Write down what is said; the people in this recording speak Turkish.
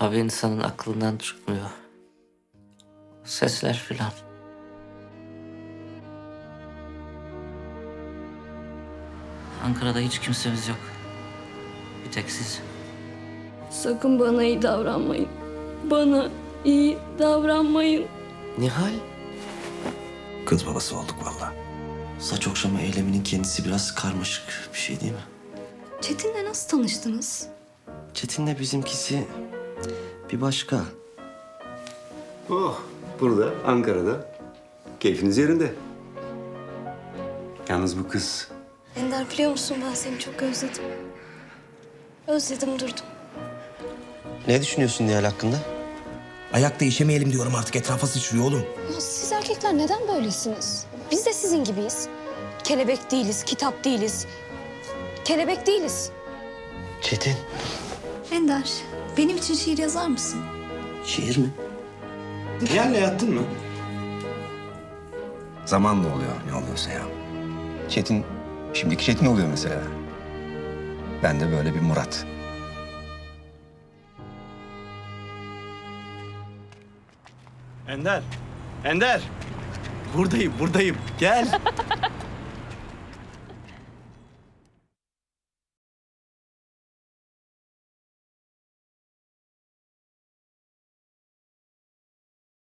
Abi insanın aklından çıkmıyor. Sesler filan. Ankara'da hiç kimsemiz yok. Bir tek siz. Sakın bana iyi davranmayın. Bana iyi davranmayın. Nihal. Kız babası olduk vallahi. Saç okşama eyleminin kendisi biraz karmaşık bir şey değil mi? Çetin'le nasıl tanıştınız? Çetin'le bizimkisi bir başka. Oh, burada, Ankara'da. Keyfiniz yerinde. Yalnız bu kız Ender biliyor musun ben seni çok özledim. Özledim durdum. Ne düşünüyorsun Nihal hakkında? Ayak değişemeyelim diyorum artık etrafa sıçrıyor oğlum. Ya siz erkekler neden böylesiniz? Biz de sizin gibiyiz. Kelebek değiliz, kitap değiliz. Kelebek değiliz. Çetin. Ender, benim için şiir yazar mısın? Şiir mi? Nihal'le yattın mı? Zamanla oluyor ne oluyorsa ya. Çetin, şimdiki Çetin oluyor mesela. Ben de böyle bir Murat. Ender. Ender. Buradayım, buradayım. Gel.